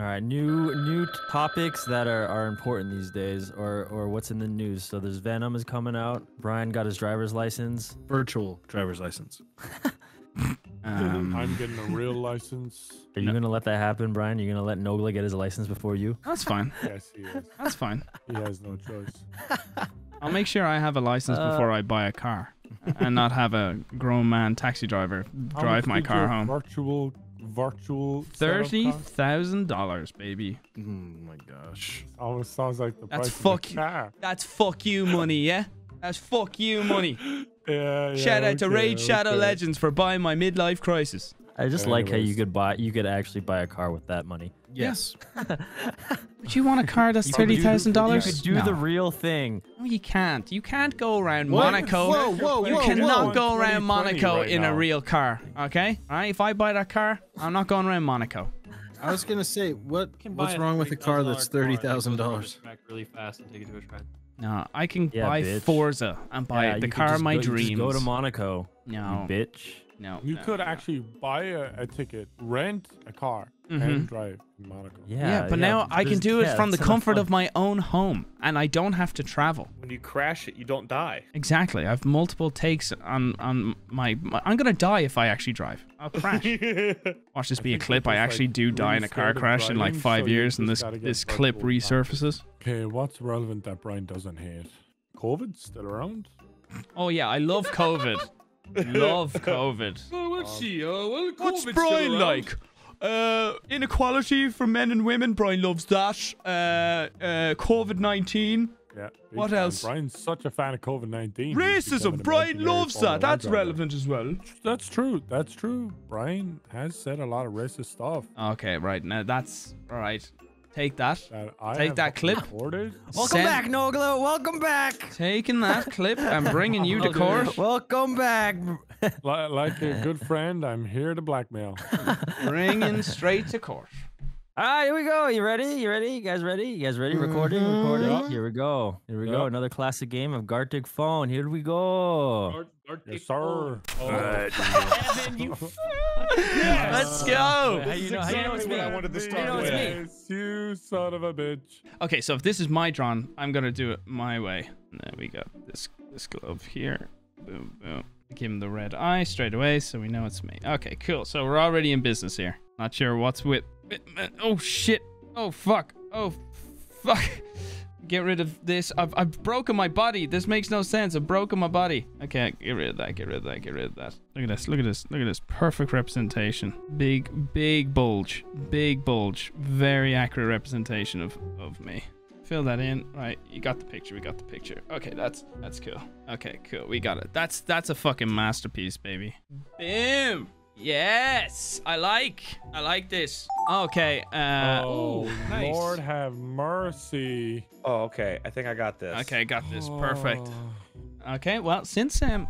All right, new new t- topics that are, are important these days, or or what's in the news. So there's Venom is coming out. Brian got his driver's license. Virtual driver's license. I'm um, getting a real license. Are you gonna let that happen, Brian? You're gonna let Nogla get his license before you? that's fine. Yes, he is. That's fine. He has no choice. I'll make sure I have a license Uh, before I buy a car, and not have a grown man taxi driver drive my car home. Virtual, virtual. setup Thirty cost? thousand dollars, baby. Oh my gosh. Almost sounds like the That's price fuck of you. a car. That's fuck you money, yeah. That's fuck you money. Yeah, yeah. Shout out to okay, Raid Shadow okay. Legends for buying my midlife crisis. I just like how you could buy you could actually buy a car with that money. Yes. But you want a car that's You could thirty do- thousand You dollars? could do the real thing. No, you can't. You can't go around What? Monaco. Whoa, whoa, you whoa, cannot whoa. go around Monaco right in a real car. Okay? All right. If I buy that car, I'm not going around Monaco. I was gonna say, what what's wrong with a car that's thirty thousand dollars? Really fast and take it to a shred. No, I can Yeah, buy bitch. Forza and buy Yeah, the car of my go, you dreams. Just go to Monaco. no, You bitch. No. You no, could no. actually buy a, a ticket, rent a car, Mhm. and drive in Monaco. Yeah. Yeah, but now I can do it yeah, from the comfort of my own home, and I don't have to travel. When you crash it, you don't die. Exactly. I have multiple takes on on my. my I'm gonna die if I actually drive. I'll crash. Watch this be a clip. I actually like, do die really in a car scared of crash in like five so years, and this this clip resurfaces. Okay, what's relevant that Brian doesn't hate? COVID still around? Oh yeah, I love COVID. love COVID. Oh, let's see. Uh, well, What's COVID's Brian like? Uh, inequality for men and women. Brian loves that. Uh, uh, COVID nineteen. Yeah. What else? Brian's such a fan of COVID nineteen. Racism. Brian loves that. That's relevant as well. That's true. That's true. Brian has said a lot of racist stuff Okay, right now that's all right. Take that. that I Take that clip. recorded. Welcome Send- back, Nogla. Welcome back. Taking that clip and bringing you to court. Welcome back. Like a good friend, I'm here to blackmail. Bringing straight to court. All right, here we go. You ready? You ready? You guys ready? You guys ready? Recording, recording. Yeah. Here we go. Here we go. Another classic game of Gartic Phone. Here we go. Guard- guard Yes, take- sir. Oh. Let's go. How you know? How you know it's me? I wanted to How start you know it's me? Yes, you son of a bitch. Okay, so if this is my drawn, I'm gonna do it my way. And then we got this this glove here. Boom, boom. Give him the red eye straight away, so we know it's me. Okay, cool. So we're already in business here. Not sure what's with. Uh, oh shit. Oh fuck. Oh fuck. Get rid of this. I've, I've broken my body. This makes no sense. I've broken my body. Okay, get rid of that. Get rid of that. Get rid of that. Look at this. Look at this. Look at this. Perfect representation. Big, big bulge. Big bulge. Very accurate representation of, of me. Fill that in. Right. You got the picture. We got the picture. Okay, that's that's cool. Okay, cool. We got it. That's that's a fucking masterpiece, baby. Boom. Yes. I like. I like this. Okay. Uh oh, ooh, nice. Lord have mercy. Oh, okay. I think I got this. Okay, got this. Perfect. Oh. Okay, well, since um,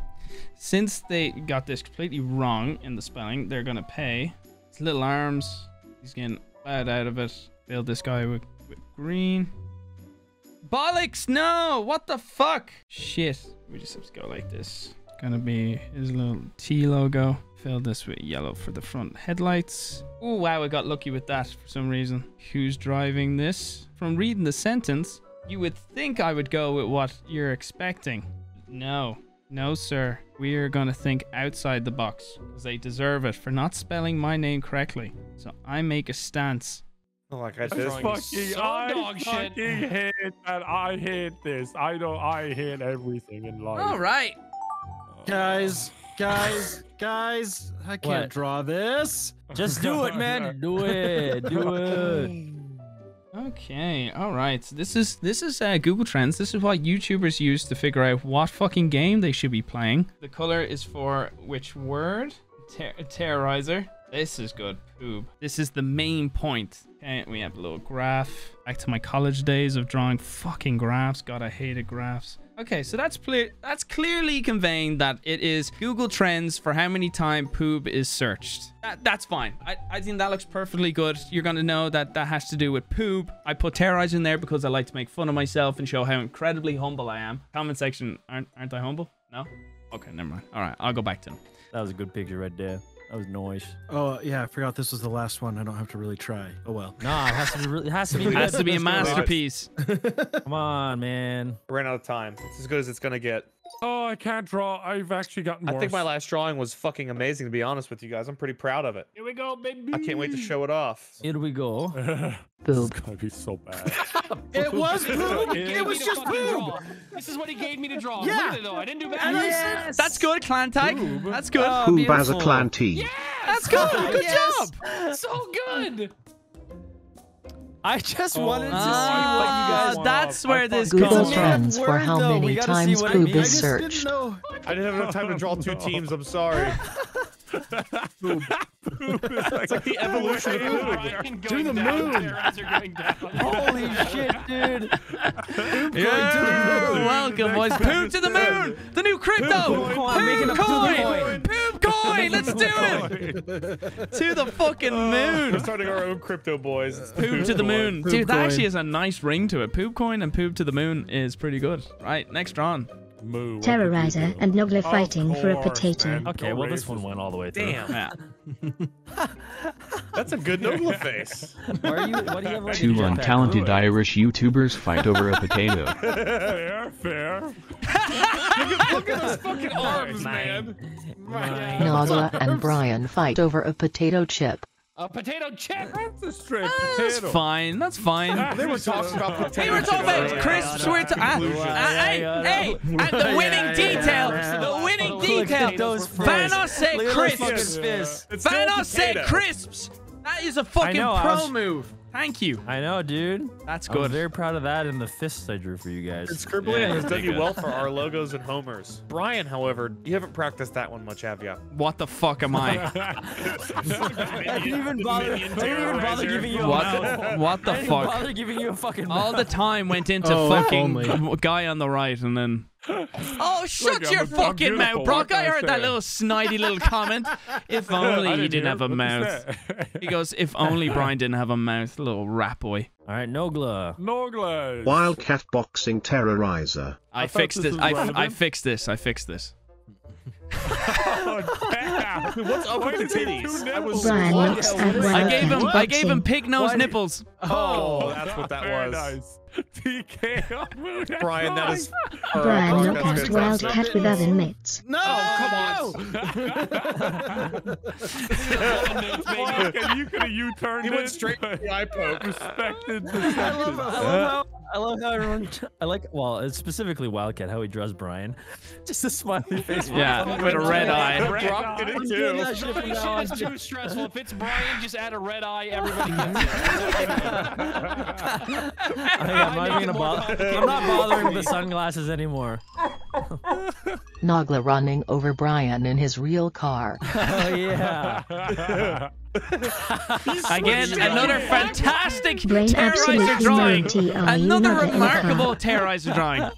since they got this completely wrong in the spelling, they're gonna pay. His little arms. He's getting bad out of it. Build this guy with, with green. Bollocks! No! What the fuck? Shit. We just have to go like this. Gonna be his little T logo. Fill this with yellow for the front headlights. Oh wow, I got lucky with that for some reason. Who's driving this? From reading the sentence, you would think I would go with what you're expecting. No. No, sir. We are going to think outside the box because they deserve it for not spelling my name correctly. So I make a stance. Oh, like I This said. drawing fucking, so I dog shit. fucking hate that. I hate this. I know I hate everything in life. All right. Guys, guys, guys, I can't What? draw this. Just do it, man. Do it. Do it. Okay. All right. This is this is uh, Google Trends. This is what YouTubers use to figure out what fucking game they should be playing. The color is for which word? Ter- terrorizer. This is good. Poob. This is the main point. Okay, we have a little graph. Back to my college days of drawing fucking graphs. God, I hated graphs. Okay, so that's. That's clearly conveying that it is Google Trends for how many time poob is searched. That, that's fine. I, I think that looks perfectly good. You're gonna know that that has to do with poop. I put terrorize in there because I like to make fun of myself and show how incredibly humble I am. Comment section, aren't aren't I humble? No. Okay, never mind. All right, I'll go back to them. That was a good picture right there. That was noise. Oh yeah, I forgot this was the last one. I don't have to really try. Oh well. Nah, it has to be. Really, it has to be. It has to be a masterpiece. Come on, man. I ran out of time. It's as good as it's gonna get. Oh, I can't draw. I've actually gotten worse. I think my last drawing was fucking amazing. To be honest with you guys, I'm pretty proud of it. Here we go, baby. I can't wait to show it off. Here we go. this is gonna be so bad. It was poop. He gave It was just fucking poop. draw. This is what he gave me to draw. Yeah. Look it though. I didn't do bad. And I said- That's good, clan tag. That's good. Oh, Who has a beautiful. clan T? That's good. Good yes. job. So good. I just Oh, wanted to see Ah, what you guys. want. that's where this Google comes It's from. made Trends for how though. Many times what it poop is I searched. didn't. I didn't have enough time to draw two teams. I'm sorry. it's like the evolution of poop. Brian To the down, moon. terrorizer going down. Holy shit, dude! Yeah, welcome, boys. Poop to the moon. The new crypto. Poop coin. Making poop coin. Coin. Let's do it. To the fucking oh. moon. We're starting our own crypto, boys. It's the Poop to the moon. Poop Dude, that coin. actually has a nice ring to it. Poop coin and poop to the moon is pretty good. Right, next drawn. Moo, what did you Terrorizer and Nogla Of fighting for a potato. man. Okay, well this one went all the way through. Damn, Yeah. that's a good Nogla face. Are you? Why do you have like Two untalented Irish YouTubers fight over a potato. Fair, fair. Look at those fucking arms, man. Mine. Nogla and Brian fight over a potato chip. A potato chip. That's a straight That's fine. That's fine. They were talking about potato We were talking about crisps. We're ta- ah, ah, hey, hey, and the winning detail. The winning Look detail. those fists. Vanoss said Look at those fucking crisps. fists. Vanoss said crisps. That is a fucking pro move. Thank you. I know, dude. That's good. I was very proud of that and the fists I drew for you guys. It's scribbling Yeah, has done you well for our logos and homers. Brian, however, you haven't practiced that one much, have you? What the fuck am I? I didn't even bother. I didn't even bother giving you a mouth. What? What the I didn't fuck? bother giving you a fucking All the time went into Oh, fucking only. guy on the right, and then. Oh, shut I'm your a- I'm fucking mouth, what Brock! I I heard that little snidey little comment. If only I he didn't have a mouth. said. He goes, if only Brian didn't have a mouth, little rat boy. All right, Nogla. Noglas. Wildcat boxing terrorizer. I, thought fixed this it. I, I fixed this. I fixed this. Oh, damn. What's up Why with the titties? do I was Brian what? looks at what is- I gave him. I gave him pig nose Why nipples. Oh. Oh. oh, that's what that was. nice. TK. Brian, that is. Uh, Brian Brock, look at fantastic. Wildcat with oven mitts. No. Oh, come on. and you could have U-turned He went it, straight but to the eye poke. Respected I love, I love how I love how everyone. I like well, it's specifically Wildcat how he draws Brian. Just a smiley face. Yeah, with a red eye. Brock did it I'm doing too. that shit from now on. Shit is too stressful. If it's Brian, just add a red eye. Everybody gets it. I'm not even. I'm not bothering with the sunglasses anymore. Nogla running over Brian in his real car. Oh yeah. Again, another fantastic Brain terrorizer absolutely drawing. mounty are you Another Nogla in a remarkable terrorizer drawing.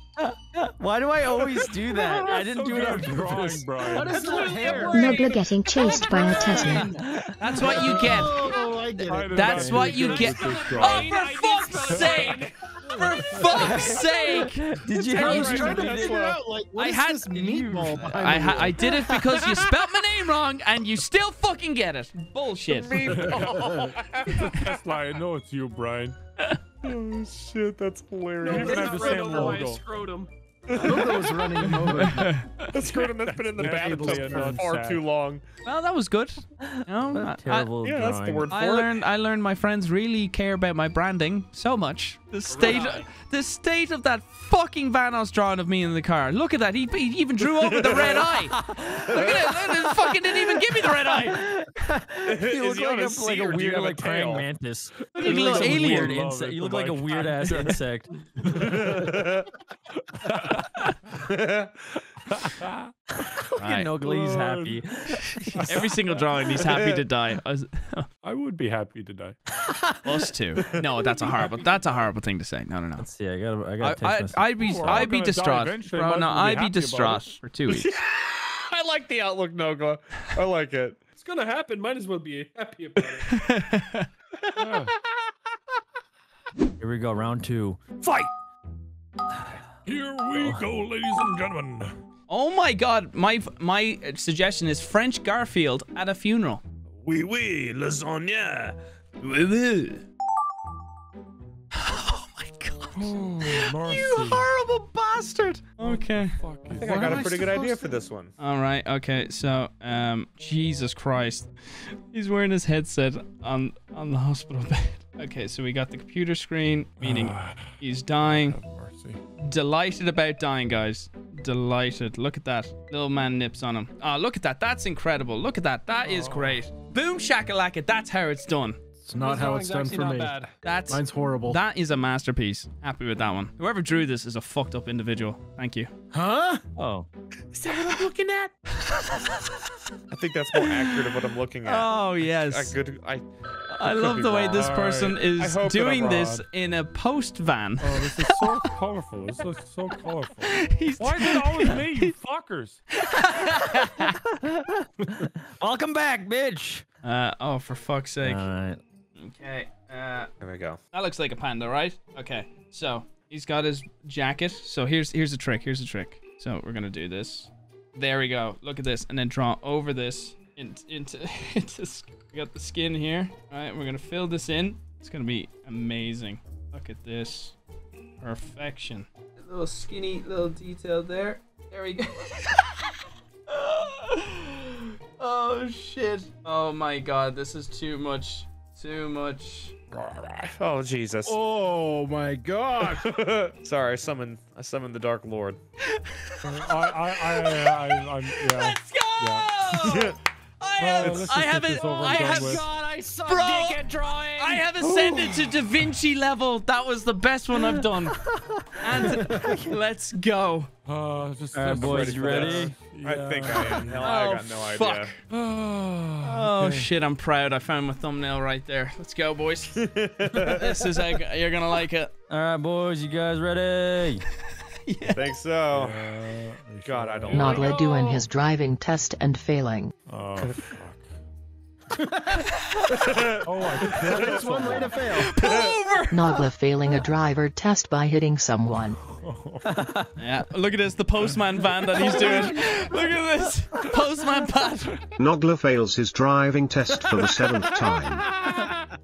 Why do I always do that? I didn't do it on purpose. Brian. What is the hair? Nogla getting chased by a Tesla. That's what you get. Oh, I get it. That's what you get. Oh, for fuck's sake! For fuck's sake! Did you? I was trying to do figure out like what I is had- this meatball behind I ha- I did it because you spelt my name wrong and you still fucking get it. Bullshit. Tesla, I know it's you, Brian. Oh shit, that's hilarious. You even have the Right same over my logo. scrotum. Nogla was running him over. That's scrotum that's been in the Yeah, bathtub alien for on far sack. too long. Well, that was good. You know, What I- a terrible Yeah, that's the word for I it. learned I learned my friends really care about my branding so much. The state the state of that fucking Vanoss drawing of me in the car. Look at that. He, he even drew over the red eye. Look at it. It fucking didn't even give me the red eye. You Is look like a, a like a or do you weird have a like praying tail? mantis. Look You look like a weird insect. You look like a weird ass cat. insect. Right. Nogly's happy. Every single drawing, he's happy to die. Us, I would be happy to die. us too. No, that's a horrible. That's a horrible thing to say. No, no, no. Let's see. I got. I I, got. I, text I'd be, We're I'd be gonna distraught. Bro, might no, be I'd be happy distraught for two weeks. I like the outlook, Nogla. I like it. It's gonna happen. Might as well be happy about it. Yeah. Here we go. Round two. Fight! Here we go, ladies and gentlemen. Oh my god, my my suggestion is French Garfield at a funeral. Oui, oui, lasagna. Oh my god. Oh. You horrible bastard. Okay. I think I got a pretty good idea for this one. All right. Okay. So, um, Jesus Christ, he's wearing his headset on on the hospital bed. Okay. So we got the computer screen, meaning he's dying. Have mercy. Delighted about dying, guys. Delighted. Look at that. Little man nips on him. Ah, look at that. That's incredible. Look at that. That is great. Boom shakalaka. That's how it's done. It's not how it's done for not me. bad. That's Mine's horrible. that is a masterpiece. Happy with that one. Whoever drew this is a fucked up individual. Thank you. huh? Oh, Is that what I'm looking at? I think that's more accurate of what I'm looking at. Oh I yes. good. I. I love be the way this person is I hope that doing this in a post van. Oh, this is so colorful. This looks so colorful. He's Why is it always me, you fuckers? welcome back, bitch. Uh, oh, for fuck's sake. right. Okay. Uh, There we go. that looks like a panda, right? Okay. So he's got his jacket. So here's here's the trick. Here's the trick. So we're gonna do this. There we go. Look at this, and then draw over this into into into. We got the skin here. All right. We're gonna fill this in. It's gonna be amazing. Look at this. Perfection. A little skinny little detail there. There we go. oh shit. Oh my god, this is too much. Too much. Oh Jesus. Oh my god. Sorry, I summoned. I summoned the Dark Lord. I, I, I, I, I'm, yeah. Let's go! I have, let's I have get it. this over and I have, with. God, I suck Bro, dick at drawing. I have ascended to Da Vinci level. That was the best one I've done. And let's go. Uh, just, All right, boys, you ready? this. I think I am. Hell, I Oh, got no fuck. idea. Oh shit, I'm proud. I found my thumbnail right there. Let's go, boys. this is how you're gonna like it. All right, boys, you guys ready? i think so. Uh, God, I don't. Nogla doing his driving test and failing. Oh, fuck. Oh, I killed That's one way to fail. Nogla failing a driver test by hitting someone. Yeah, look at this, the postman van that he's doing. Look at this, postman van. Nogla fails his driving test for the seventh time.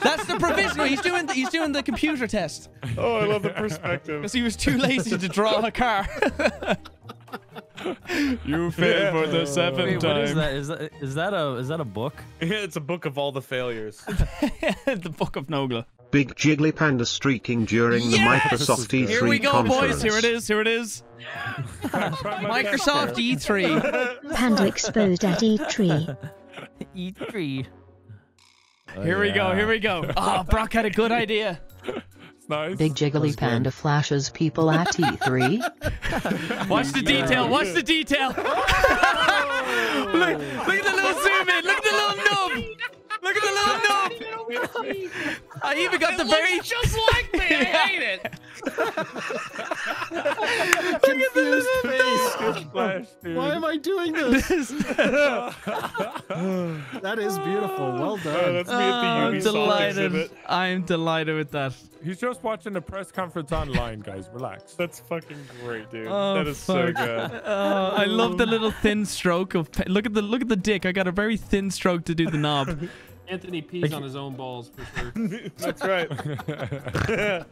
That's the provisional. He's doing the, he's doing the computer test Oh, I love the perspective. because he was too lazy to draw a car. you failed for the seventh Wait, what is that? Is that is that a is that a book? it's a book of all the failures. the book of Nogla. Big Jiggly Panda streaking during the Microsoft E3 Here we go, conference. boys. Here it is. Here it is. Microsoft E E3. Panda exposed at E3. Eat tree. Here we go. Here we go. Oh, Brock had a good idea. It's nice. Big Jiggly Panda flashes people at T3. Watch the detail. Watch the detail. look, look at the little zoom in. Look at the little nub. Look at the little nub. I even got the very just like me. I hate it. Confused face. Flash, dude. Why am I doing this? This- That is beautiful. Oh, well Oh, done. that's me Oh, at I'm delighted. I'm delighted with that. He's just watching the press conference online, guys. Relax. That's fucking great, dude. Oh, that is so good. Oh, I love the little thin stroke of. Look at the look at the dick. I got a very thin stroke to do the knob. Anthony pees on his own balls for sure. That's right.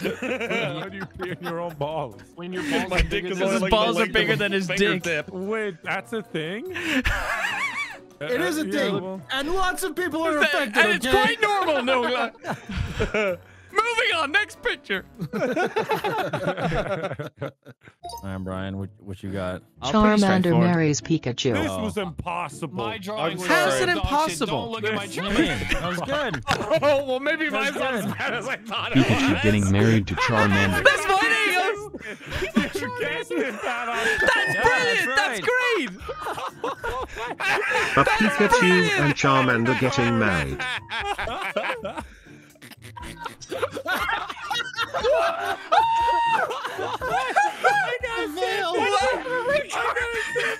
How do you pee in your own balls? When your balls My are dick bigger is than His like balls are bigger than his dick. tip. Wait, that's a thing? It is a Yeah, thing, well- and lots of people are affected. and affected. it's okay? quite normal, no. Uh, Moving on, next picture. All right, Brian, what, what you got? Pretty Charmander straightforward. marries Pikachu. This was impossible. My drawing was How's it shit. impossible? Don't look at my This- drawing. that was good. Oh, well, maybe mine's not as bad as I thought it Pikachu was. getting married to Charmander. That's fine. There you go. you guessed it, Thanos. That's brilliant. That's, great. A Pikachu and Charmander getting married. That, I gotta save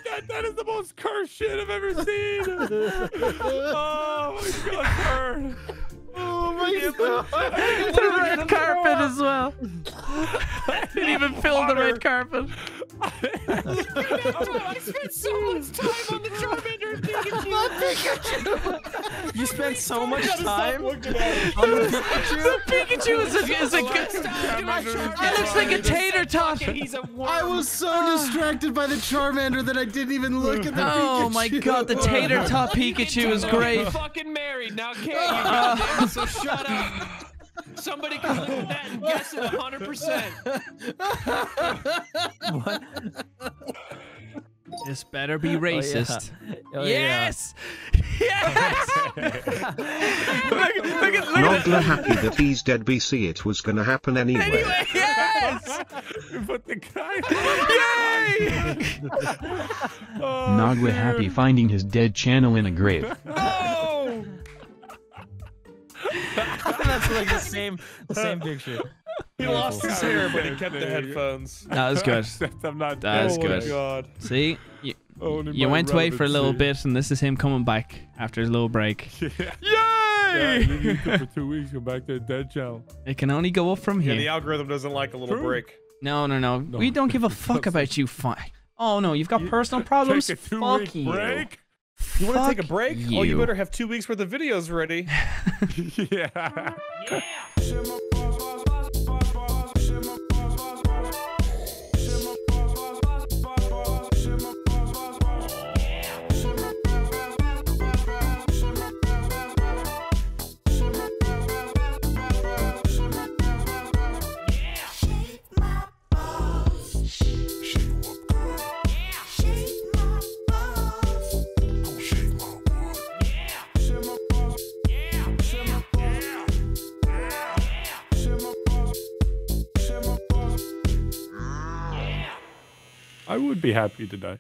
that. that is the most cursed shit I've ever seen. oh my god, Kurt. Oh the red carpet as well. I Didn't even fill the red carpet. I spent so much time on the Charmander and Pikachu. You spent so much time on Looking at it. the Pikachu. Pikachu is a, is a good. It looks like a tater tot. He's a worm. I was so ah. distracted by the Charmander that I didn't even look at the Oh my god, the tater tot Pikachu is great. You're fucking married now, can't you? Goddamn so shut up. Somebody can look at that and guess it 100%. what? This better be racist. Oh, yeah. Oh, yes! Yes! look, look at, look at Nogla happy that he's dead BC it was gonna happen anyway. Anyway, yes! But the guy. Yay! Oh, Nogla happy finding his dead channel in a grave. Oh! That's like the same, the same picture. He lost his hair, but he kept the There you headphones. That was good. Except I'm not. That was oh good. my god. See? You, Only you went away for a little relevancy. bit, and this is him coming back after his little break. Yeah. Yeah, Yay! need to for two weeks. Go back to the dead channel. It can only go up from here. Yeah, here. the algorithm doesn't like a little True. break. No, no, no, We don't give a fuck about you. Fi- oh no, you've got You- personal problems. Take a two fuck week you. break. You want to take a Fuck break? Oh, you you. better have two weeks worth of videos ready. yeah. I be happy to die.